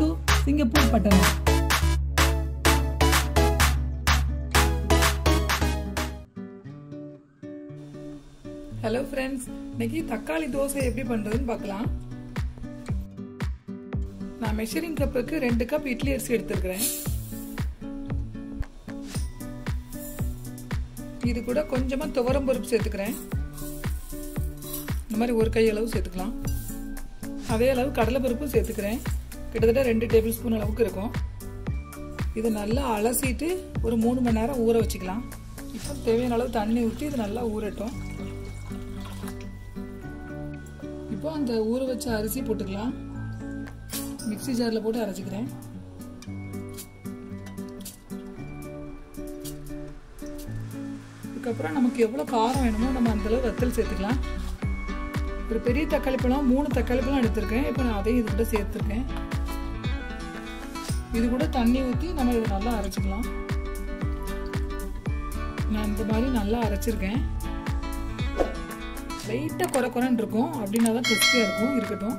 To Singapore பட்டணம் hello friends இன்னைக்கு தக்காளி தோசை எப்படி பண்ணுறதுன்னு பார்க்கலாம். நான் மெஷரிங் கப்புக்கு ரெண்டு கப் இட்லி அரிசி எடுத்துருக்கிறேன். இது கூட கொஞ்சமாக துவரம் பருப்பு சேர்த்துக்கிறேன். இந்த மாதிரி ஒரு கை அளவு சேர்த்துக்கலாம். அதே அளவு கடலைப்பருப்பு சேர்த்துக்கிறேன். கிட்டத்தட்ட ரெண்டு டேபிள் ஸ்பூன் அளவுக்கு இருக்கும். இதை நல்லா அலசிட்டு ஒரு மூணு மணி நேரம் ஊற வச்சுக்கலாம். இப்போ தேவையான அளவு தண்ணி ஊற்றி இது நல்லா ஊறட்டும். இப்போ அந்த ஊற வச்ச அரிசி போட்டுக்கலாம். மிக்சி ஜாரில் போட்டு அரைச்சிக்கிறேன். இதுக்கப்புறம் நமக்கு எவ்வளோ காரம் வேணுமோ நம்ம அந்தளவு வத்தல் சேர்த்துக்கலாம். ஒரு பெரிய தக்காளி பழம் மூணு தக்காளி பழம் எடுத்திருக்கேன். இப்போ நான் அதையும் இது கூட சேர்த்துருக்கேன். இது கூட தண்ணி ஊற்றி நம்ம இதை நல்லா அரைச்சிக்கலாம். நான் இந்த மாதிரி நல்லா அரைச்சிருக்கேன். லைட்டாக குறை குறைன்னு இருக்கும். அப்படின்னா தான் கிறிஸ்பியாக இருக்கும் இருக்கட்டும்.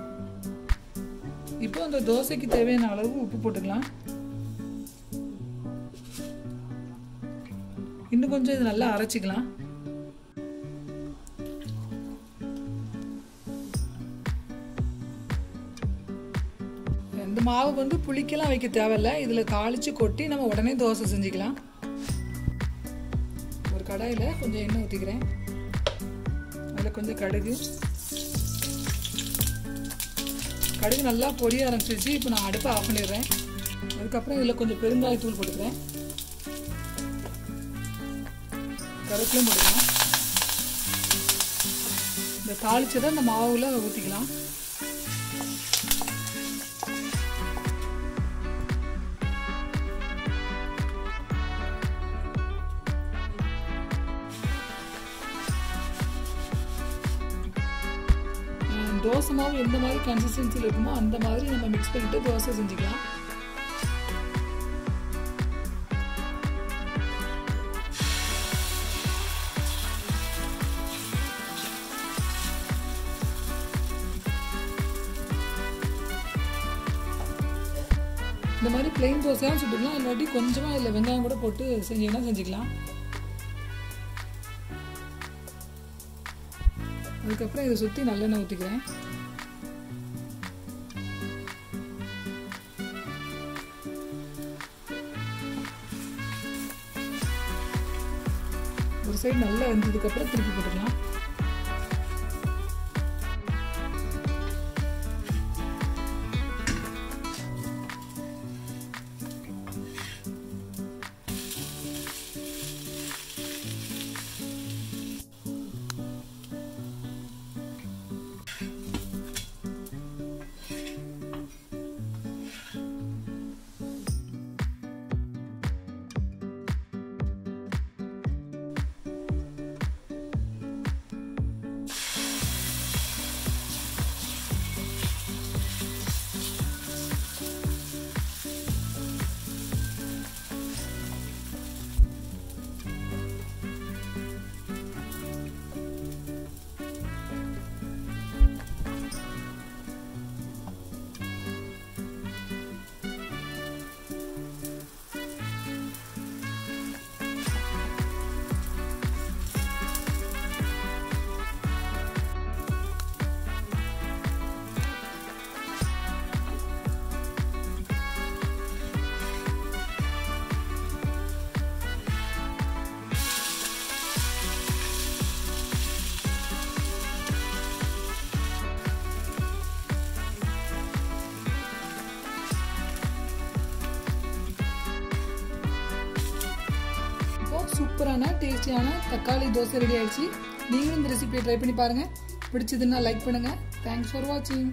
இப்போ அந்த தோசைக்கு தேவையான அளவு உப்பு போட்டுக்கலாம். இன்னும் கொஞ்சம் இது நல்லா அரைச்சிக்கலாம். இந்த மாவு வந்து புளிக்கெல்லாம் வைக்க தேவையில்லை. இதில் தாளித்து கொட்டி நம்ம உடனே தோசை செஞ்சுக்கலாம். ஒரு கடாயில் கொஞ்சம் எண்ணெய் ஊற்றிக்கிறேன் அதில் கொஞ்சம் கடுகு. கடுகு நல்லா பொரிய ஆரம்பிச்சிருச்சு. இப்போ நான் அடுப்பை ஆஃப் பண்ணிடுறேன். அதுக்கப்புறம் இதில் கொஞ்சம் பெருங்காயத்தூள் போட்டுக்கிறேன். கருவேப்பிலையும் போட்டுக்கலாம். இந்த தாளிச்சதை அந்த மாவுல ஊற்றிக்கலாம் தோசை மாவு எந்த மாதிரி கன்சிஸ்டன்சியில் இருக்குமோ அந்த மாதிரி நம்ம மிக்ஸ் பண்ணிட்டு தோசை செஞ்சுக்கலாம். இந்த மாதிரி பிளெயின் தோசையாக சுட்டுக்கலாம் இல்லாட்டி கொஞ்சமாக இல்லை வெங்காயம் கூட போட்டு செஞ்சீங்கன்னா செஞ்சுக்கலாம். அதுக்கப்புறம் இதை சுற்றி நல்லெண்ணெய் ஊற்றிக்கிறேன் ஒரு சைடு நல்லா வெந்ததுக்கப்புறம் திருப்பி போட்டுக்கலாம். சூப்பரான டேஸ்டியான தக்காளி தோசை ரெடி ஆயிடுச்சு. நீங்களும் இந்த ரெசிபியை ட்ரை பண்ணி பாருங்கள் பிடிச்சதுன்னா லைக் பண்ணுங்கள் தேங்க்ஸ் ஃபார் வாட்சிங்